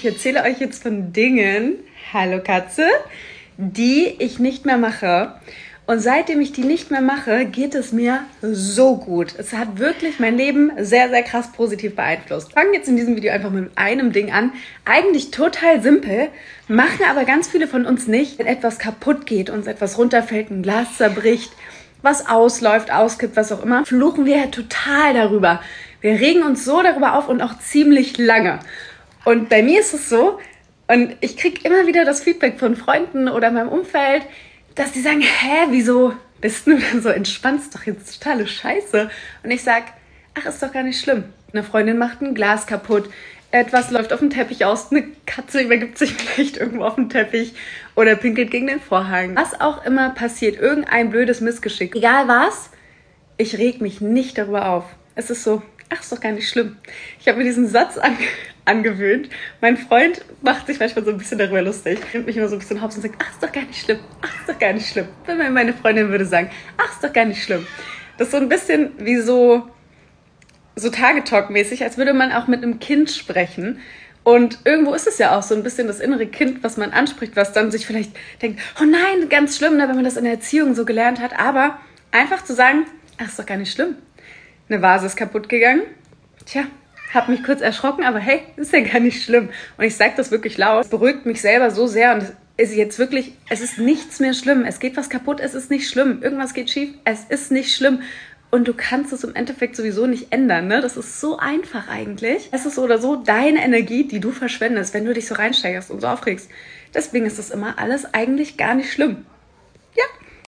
Ich erzähle euch jetzt von Dingen, hallo Katze, die ich nicht mehr mache. Und seitdem ich die nicht mehr mache, geht es mir so gut. Es hat wirklich mein Leben sehr, sehr krass positiv beeinflusst. Fangen jetzt in diesem Video einfach mit einem Ding an. Eigentlich total simpel, machen aber ganz viele von uns nicht. Wenn etwas kaputt geht, uns etwas runterfällt, ein Glas zerbricht, was ausläuft, auskippt, was auch immer, fluchen wir total darüber. Wir regen uns so darüber auf und auch ziemlich lange. Und bei mir ist es so, und ich kriege immer wieder das Feedback von Freunden oder meinem Umfeld, dass die sagen, hä, wieso bist du denn so entspannt? Ist doch jetzt totale Scheiße. Und ich sag, ach, ist doch gar nicht schlimm. Eine Freundin macht ein Glas kaputt, etwas läuft auf dem Teppich aus, eine Katze übergibt sich vielleicht irgendwo auf dem Teppich oder pinkelt gegen den Vorhang. Was auch immer passiert, irgendein blödes Missgeschick, egal was, ich reg mich nicht darüber auf. Es ist so, ach, ist doch gar nicht schlimm. Ich habe mir diesen Satz an, angewöhnt. Mein Freund macht sich manchmal so ein bisschen darüber lustig, nimmt mich immer so ein bisschen hops und sagt, ach, ist doch gar nicht schlimm, ach, ist doch gar nicht schlimm. Wenn meine Freundin würde sagen, ach, ist doch gar nicht schlimm. Das ist so ein bisschen wie so, so Tagetalk-mäßig, als würde man auch mit einem Kind sprechen. Und irgendwo ist es ja auch so ein bisschen das innere Kind, was man anspricht, was dann sich vielleicht denkt, oh nein, ganz schlimm, ne, wenn man das in der Erziehung so gelernt hat. Aber einfach zu sagen, ach, ist doch gar nicht schlimm. Eine Vase ist kaputt gegangen. Tja, hab mich kurz erschrocken, aber hey, ist ja gar nicht schlimm. Und ich sage das wirklich laut. Es beruhigt mich selber so sehr und es ist jetzt wirklich, es ist nichts mehr schlimm. Es geht was kaputt, es ist nicht schlimm. Irgendwas geht schief, es ist nicht schlimm. Und du kannst es im Endeffekt sowieso nicht ändern. Ne? Das ist so einfach eigentlich. Es ist so oder so deine Energie, die du verschwendest, wenn du dich so reinsteigerst und so aufregst. Deswegen ist das immer alles eigentlich gar nicht schlimm. Ja.